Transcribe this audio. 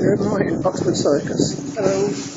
They're my Oxford Circus. Hello.